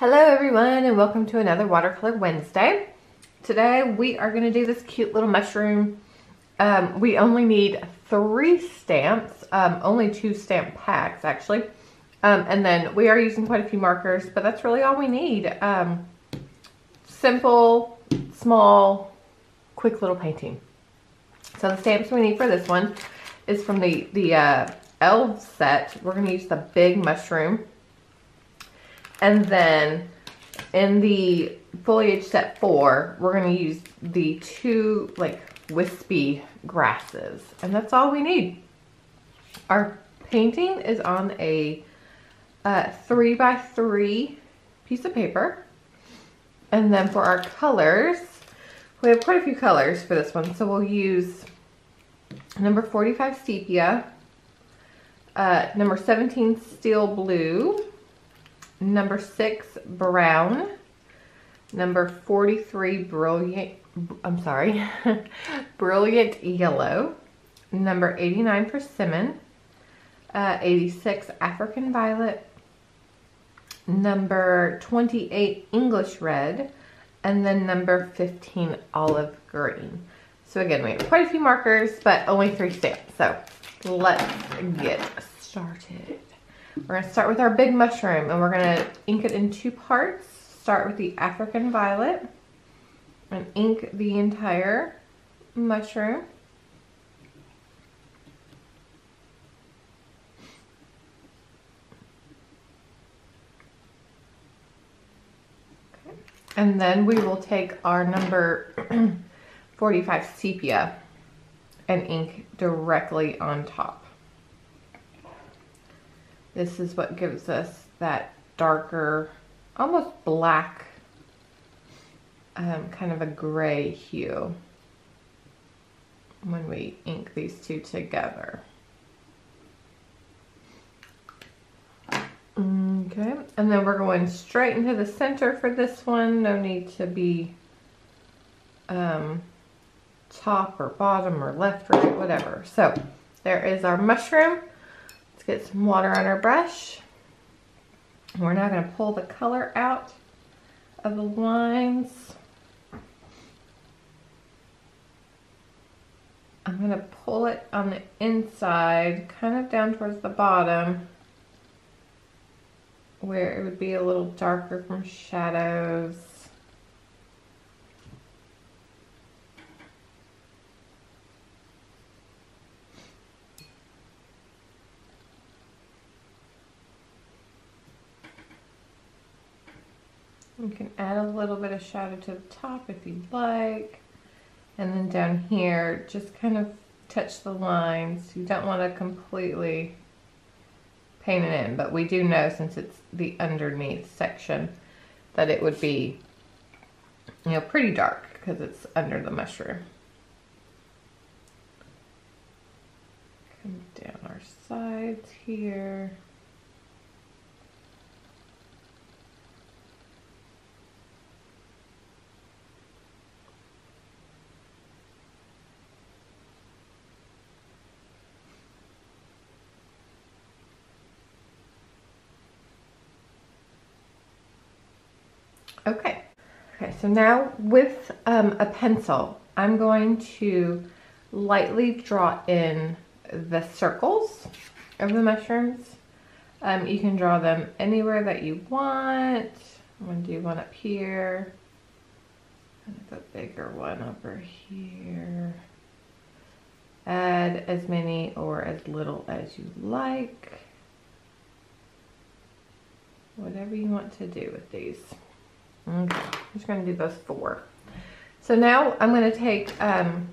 Hello everyone and welcome to another Watercolor Wednesday. Today we are going to do this cute little mushroom. Um, we only need three stamps, um, only two stamp packs actually. Um, and then we are using quite a few markers, but that's really all we need. Um, simple, small, quick little painting. So the stamps we need for this one is from the, the uh, set. We're going to use the big mushroom. And then in the foliage set four, we're going to use the two like wispy grasses. And that's all we need. Our painting is on a uh, three by three piece of paper. And then for our colors, we have quite a few colors for this one. So we'll use number 45 sepia, uh, number 17 steel blue, number 6 brown, number 43 brilliant, I'm sorry, brilliant yellow, number 89 persimmon, uh, 86 African violet, number 28 English red, and then number 15 olive green. So again, we have quite a few markers, but only three stamps. So let's get started. We're gonna start with our big mushroom and we're gonna ink it in two parts. Start with the African violet and ink the entire mushroom. And then we will take our number 45 sepia and ink directly on top. This is what gives us that darker, almost black, um, kind of a gray hue when we ink these two together. Okay, and then we're going straight into the center for this one. No need to be um, top or bottom or left, right, whatever. So there is our mushroom. Get some water on our brush. We're now going to pull the color out of the lines. I'm going to pull it on the inside, kind of down towards the bottom where it would be a little darker from shadows. You can add a little bit of shadow to the top if you'd like. And then down here, just kind of touch the lines. You don't want to completely paint it in, but we do know since it's the underneath section that it would be, you know, pretty dark because it's under the mushroom. Come down our sides here. Okay, okay, so now with um, a pencil, I'm going to lightly draw in the circles of the mushrooms. Um, you can draw them anywhere that you want. I'm going to do one up here. And a bigger one over here. Add as many or as little as you like. Whatever you want to do with these. Okay, I'm just to do those four. So now I'm going to take um,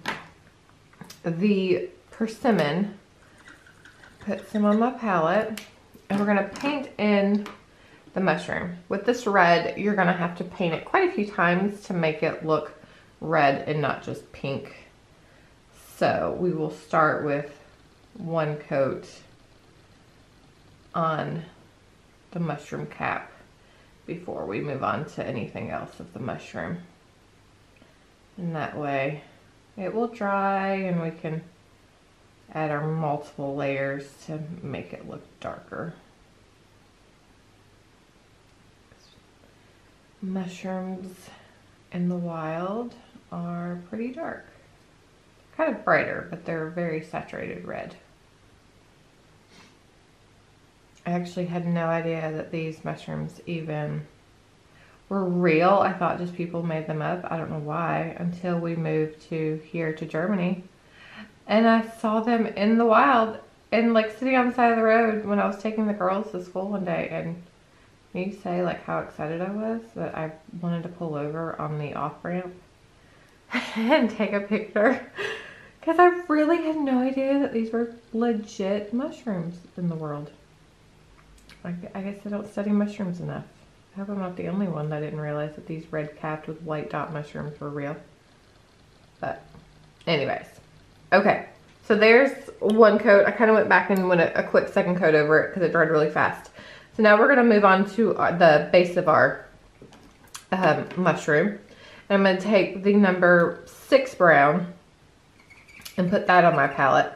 the persimmon, put some on my palette, and we're going to paint in the mushroom. With this red, you're going to have to paint it quite a few times to make it look red and not just pink. So we will start with one coat on the mushroom cap before we move on to anything else of the mushroom. And that way it will dry and we can add our multiple layers to make it look darker. mushrooms in the wild are pretty dark. Kind of brighter, but they're very saturated red. I actually had no idea that these mushrooms even were real. I thought just people made them up. I don't know why until we moved to here to Germany. And I saw them in the wild and like sitting on the side of the road when I was taking the girls to school one day and you say like how excited I was that I wanted to pull over on the off ramp and take a picture because I really had no idea that these were legit mushrooms in the world. I, I guess I don't study mushrooms enough. I hope I'm not the only one that didn't realize that these red capped with white dot mushrooms were real. But anyways, okay. So there's one coat. I kind of went back and went a, a quick second coat over it because it dried really fast. So now we're going to move on to our, the base of our um, mushroom. And I'm going to take the number six brown and put that on my palette.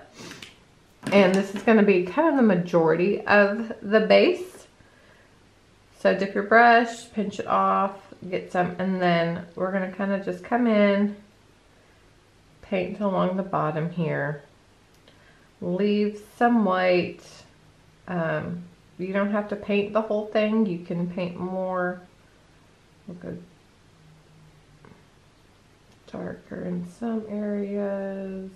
And this is going to be kind of the majority of the base. So dip your brush, pinch it off, get some, and then we're going to kind of just come in, paint along the bottom here leave some white. Um, you don't have to paint the whole thing. You can paint more. Darker in some areas.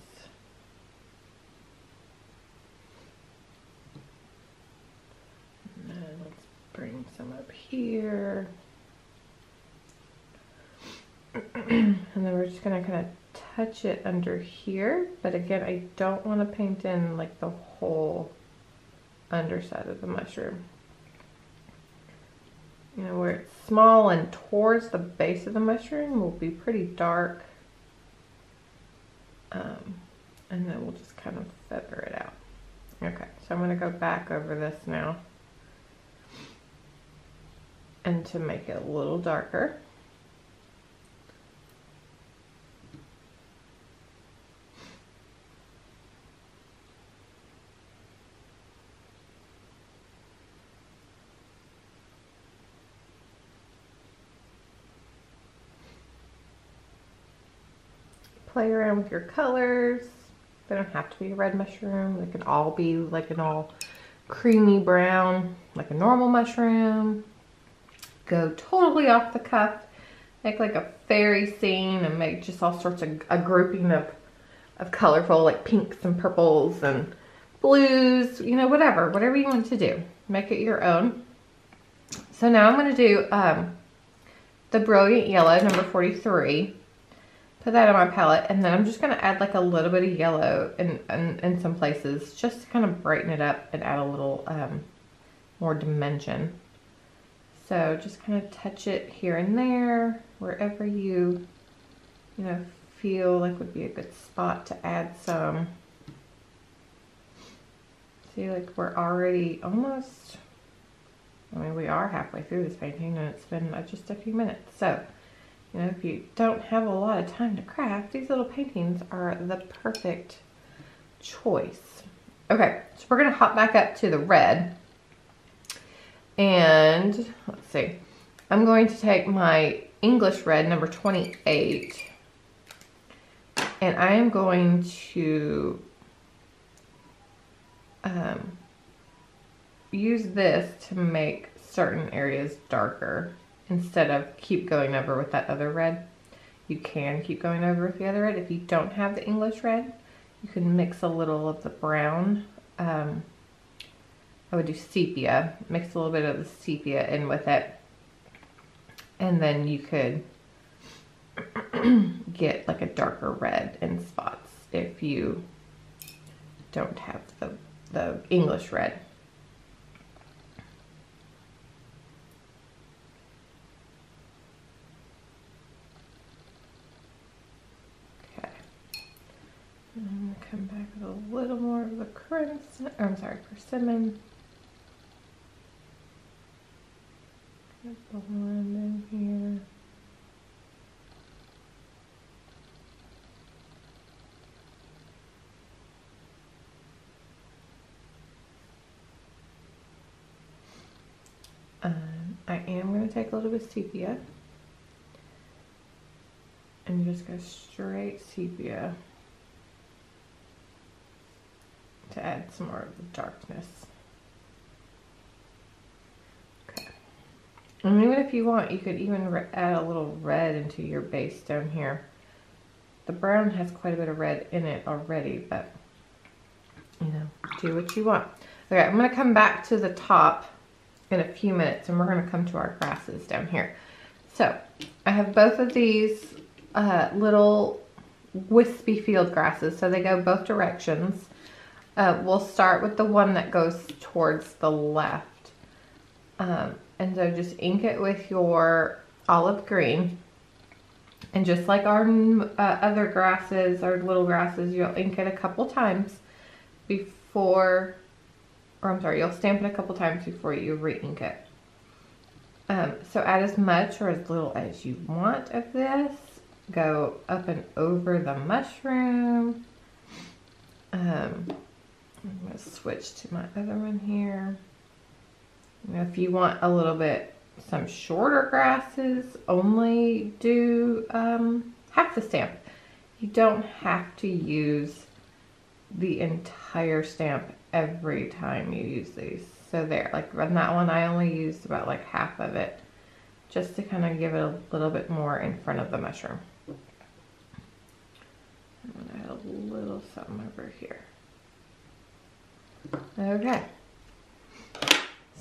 And then let's bring some up here. and then we're just going to kind of touch it under here, but again, I don't want to paint in like the whole underside of the mushroom. You know, where it's small and towards the base of the mushroom will be pretty dark. Um, and then we'll just kind of feather it out. Okay, so I'm going to go back over this now. And to make it a little darker. play around with your colors. They don't have to be a red mushroom. They can all be like an all creamy brown, like a normal mushroom. Go totally off the cuff. Make like a fairy scene and make just all sorts of a grouping of, of colorful like pinks and purples and blues, you know, whatever, whatever you want to do. Make it your own. So now I'm going to do um, the Brilliant Yellow, number 43 put that on my palette and then I'm just going to add like a little bit of yellow in, in, in, some places just to kind of brighten it up and add a little um, more dimension. So just kind of touch it here and there wherever you, you know, feel like would be a good spot to add some. See, like we're already almost, I mean, we are halfway through this painting and it's been uh, just a few minutes. So you know, if you don't have a lot of time to craft, these little paintings are the perfect choice. Okay, so we're to hop back up to the red. And let's see. I'm going to take my English red, number 28. And I am going to um, use this to make certain areas darker instead of keep going over with that other red. You can keep going over with the other red. If you don't have the English red, you can mix a little of the brown. Um, I would do sepia, mix a little bit of the sepia in with it. And then you could get like a darker red in spots if you don't have the, the English red. Okay, I'm gonna come back with a little more of the crimson, I'm sorry, persimmon. Blend in here. Um, I am going to take a little bit of sepia and just go straight sepia to add some more of the darkness. And even if you want, you could even add a little red into your base down here. The brown has quite a bit of red in it already, but you know, do what you want. Okay, I'm gonna come back to the top in a few minutes and we're gonna come to our grasses down here. So I have both of these uh, little wispy field grasses, so they go both directions. Uh, we'll start with the one that goes towards the left. Um, and so just ink it with your olive green. And just like our uh, other grasses, our little grasses, you'll ink it a couple times before, or I'm sorry, you'll stamp it a couple times before you re-ink it. Um, so add as much or as little as you want of this. Go up and over the mushroom. Um, I'm going to switch to my other one here. If you want a little bit, some shorter grasses, only do um, half the stamp. You don't have to use the entire stamp every time you use these. So there, like on that one, I only used about like half of it just to kind of give it a little bit more in front of the mushroom. I'm gonna add a little something over here. Okay.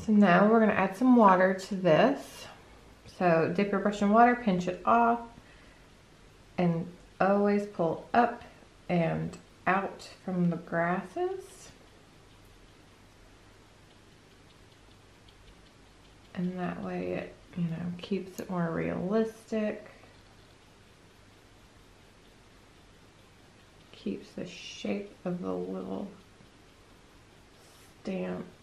So now we're going to add some water to this. So dip your brush in water, pinch it off, and always pull up and out from the grasses. And that way it, you know, keeps it more realistic. Keeps the shape of the little stamps.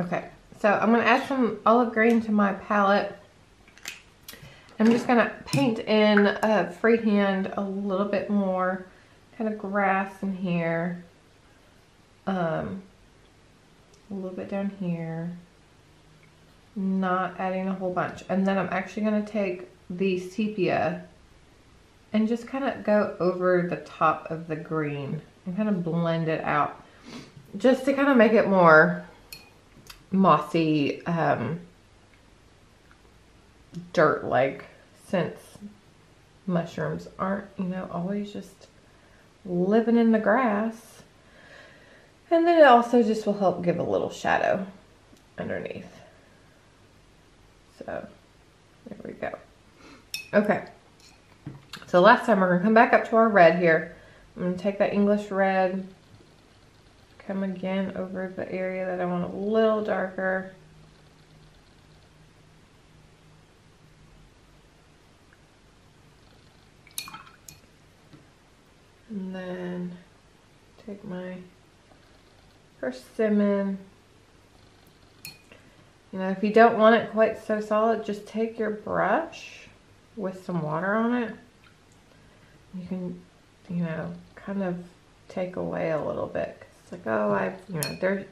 Okay, so I'm going to add some olive green to my palette. I'm just going to paint in uh, freehand a little bit more kind of grass in here. Um, a little bit down here. Not adding a whole bunch. And then I'm actually going to take the sepia and just kind of go over the top of the green and kind of blend it out just to kind of make it more mossy um, dirt like since mushrooms aren't you know always just living in the grass. And then it also just will help give a little shadow underneath. So there we go. Okay. So last time we're going to come back up to our red here. I'm going to take that English red, come again over the area that I want a little darker. And then take my persimmon. You know, if you don't want it quite so solid, just take your brush with some water on it you can, you know, kind of take away a little bit. Like, oh, I've, you know, there,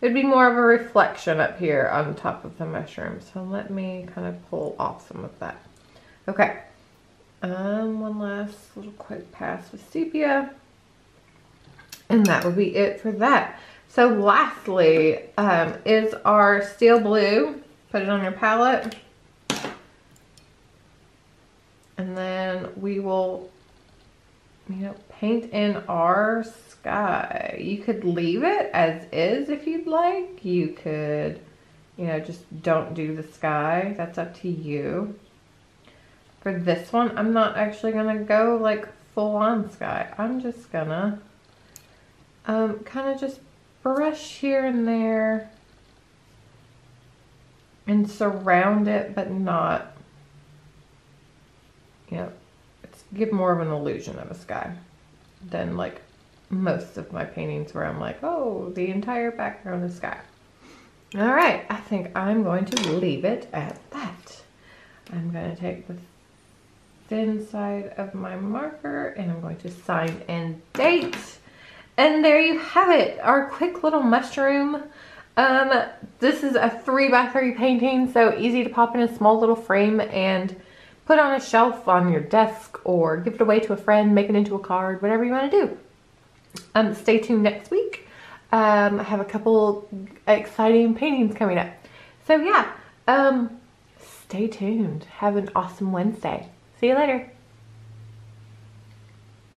there'd be more of a reflection up here on top of the mushroom. So let me kind of pull off some of that. Okay. Um, one last little quick pass with sepia. And that would be it for that. So lastly um, is our steel blue. Put it on your palette. And then we will you know, paint in our sky. You could leave it as is if you'd like. You could, you know, just don't do the sky. That's up to you. For this one, I'm not actually going to go like full on sky. I'm just to um, kind of just brush here and there and surround it, but not, you know, give more of an illusion of a sky than like most of my paintings where I'm like, oh, the entire background is sky. All right, I think I'm going to leave it at that. I'm going to take the thin side of my marker and I'm going to sign and date. And there you have it, our quick little mushroom Um, this is a three by three painting, so easy to pop in a small little frame and put on a shelf on your desk or give it away to a friend, make it into a card, whatever you want to do. Um, stay tuned next week. Um, I have a couple exciting paintings coming up. So yeah, um, stay tuned. Have an awesome Wednesday. See you later.